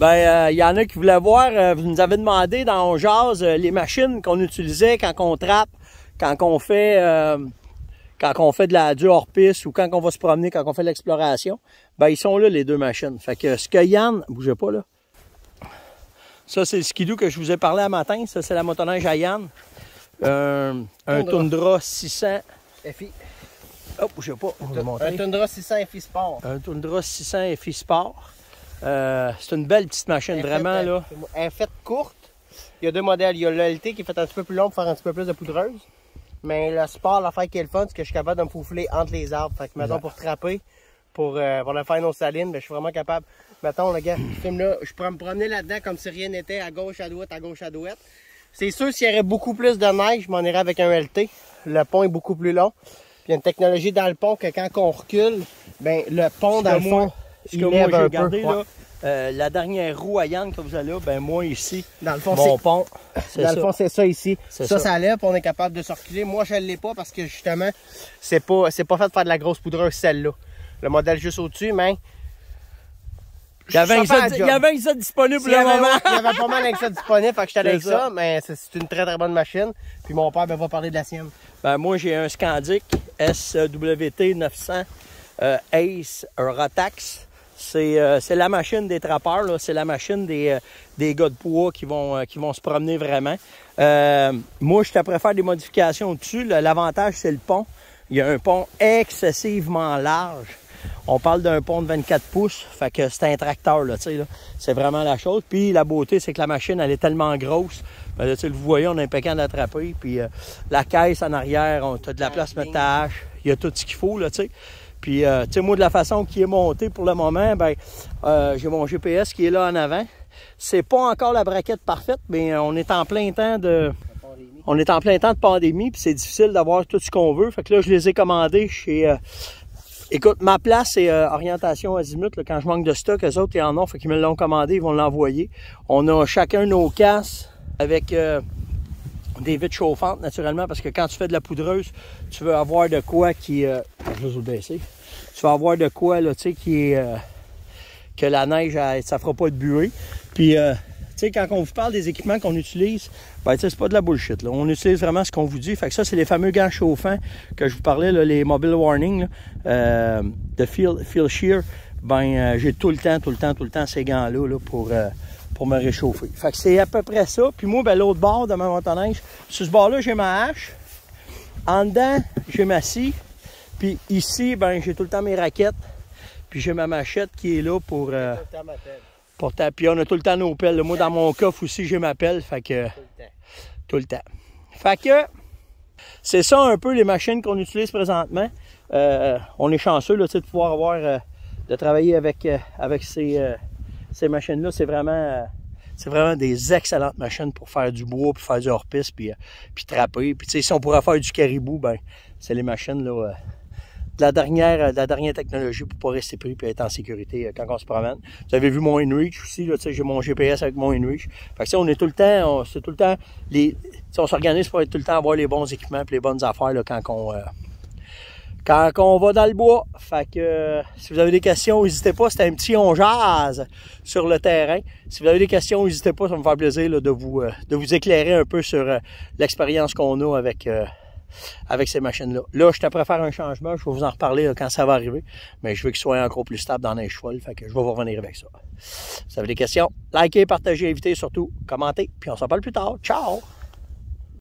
Ben, il y en a qui voulaient voir, vous nous avez demandé dans On Jazz les machines qu'on utilisait quand on trappe, quand on fait quand on fait de la du hors-piste ou quand on va se promener, quand on fait l'exploration, ben ils sont là les deux machines. Fait que ce que Yann, bougez pas là. Ça c'est le skidoo que je vous ai parlé à matin, ça c'est la motoneige à Yann. Euh, un Tundra 600 FI. Oh, bougez pas, on va montrer. Un Tundra 600 FI Sport. Un Tundra 600 FI Sport. Euh, c'est une belle petite machine, vraiment là. Elle est faite courte. Il y a deux modèles. Il y a le LT qui est fait un petit peu plus long pour faire un petit peu plus de poudreuse. Mais le sport, l'affaire qui est le fun, c'est que je suis capable de me faufiler entre les arbres. Fait que, mettons, pour trapper, pour, euh, pour le faire nos salines, ben, je suis vraiment capable. Mettons, le gars, là, je pourrais me promener là-dedans comme si rien n'était, à gauche, à droite, à gauche, à droite. C'est sûr, s'il y aurait beaucoup plus de neige, je m'en irais avec un LT. Le pont est beaucoup plus long. Puis il y a une technologie dans le pont que quand on recule, ben, le pont, dans le fond, il lève un peu. Là, euh, la dernière roue à Yann que vous avez là, ben moi ici, dans le fond, mon pont, Dans le fond, c'est ça ici. Ça, ça, ça lève, on est capable de circuler. Moi, je ne l'ai pas parce que justement, c'est pas, c'est pas fait de faire de la grosse poudreuse celle-là. Le modèle juste au-dessus, mais il y avait, ça, il y avait ça disponible pour le moment. il y avait pas mal avec ça disponible, fait que j'étais avec ça. mais c'est une très très bonne machine. Puis mon père ben, va parler de la sienne. Ben moi j'ai un Scandic SWT 900 euh, Ace Rotax. Euh, c'est la machine des trappeurs, c'est la machine des, euh, des gars de poids qui vont, euh, qui vont se promener vraiment. moi, je te préfère des modifications dessus. L'avantage, c'est le pont. Il y a un pont excessivement large. On parle d'un pont de 24 pouces, fait que c'est un tracteur, là, tu sais, c'est vraiment la chose. Puis la beauté, c'est que la machine, elle est tellement grosse. Ben, là, vous voyez, on a un pécan d'attraper. Puis la caisse en arrière, on a de la place pour ta hache. Il y a tout ce qu'il faut, là, tu sais. Puis, euh, tu sais, moi, de la façon qui est monté pour le moment, ben, euh, j'ai mon GPS qui est là en avant. C'est pas encore la braquette parfaite, mais on est en plein temps de... On est en plein temps de pandémie, puis c'est difficile d'avoir tout ce qu'on veut. Fait que là, je les ai commandés chez... Euh, écoute, ma place, c'est orientation azimut. Là, quand je manque de stock, eux autres, ils en ont. Fait qu'ils me l'ont commandé, ils vont l'envoyer. On a chacun nos casses avec des vitres chauffantes, naturellement, parce que quand tu fais de la poudreuse, tu veux avoir de quoi qui... Euh, je vais vous baisser. Tu vas avoir de quoi, là, tu sais, qui est... Euh, que la neige, ça fera pas de buée. Puis, euh, tu sais, quand on vous parle des équipements qu'on utilise, ben, tu sais, c'est pas de la bullshit, là. On utilise vraiment ce qu'on vous dit. Fait que ça, c'est les fameux gants chauffants que je vous parlais, là, les mobile warning, là, de Feel, Feel Shear. Ben, j'ai tout le temps, tout le temps, tout le temps ces gants-là, là, pour pour me réchauffer. Fait que c'est à peu près ça. Puis moi, ben, l'autre bord de ma motoneige, sur ce bord-là, j'ai ma hache. En dedans, j'ai ma scie. Puis ici, ben, j'ai tout le temps mes raquettes. Puis j'ai ma machette qui est là pour... Euh, pour Puis on a tout le temps nos pelles. Moi, dans mon coffre aussi, j'ai ma pelle. Fait que... Tout le temps. Fait que... C'est ça un peu les machines qu'on utilise présentement. Euh, on est chanceux là, de pouvoir avoir... Euh, de travailler avec, avec ces ces machines-là, c'est vraiment, c'est vraiment des excellentes machines pour faire du bois, pour faire du hors-piste, puis, euh, puis trapper. Puis si on pourrait faire du caribou, ben c'est les machines là, euh, de la dernière, de la dernière technologie pour pas rester pris et être en sécurité euh, quand on se promène. Vous avez vu mon InReach aussi, j'ai mon GPS avec mon InReach. Fait que on est tout le temps, c'est tout le temps, les, on s'organise pour être tout le temps avoir les bons équipements et les bonnes affaires là, quand on, quand on va dans le bois. Fait que si vous avez des questions, n'hésitez pas. C'était un petit on sur le terrain. Si vous avez des questions, n'hésitez pas. Ça me fait plaisir de, vous, euh, de vous éclairer un peu sur euh, l'expérience qu'on a avec, euh, avec ces machines-là. Là, je te préfère un changement. Je vais vous en reparler quand ça va arriver. Mais je veux qu'il soit encore plus stable dans les chevaux. Fait que je vais vous revenir avec ça. Si vous avez des questions, likez, partagez, invitez, surtout commentez. Puis on s'en parle plus tard. Ciao!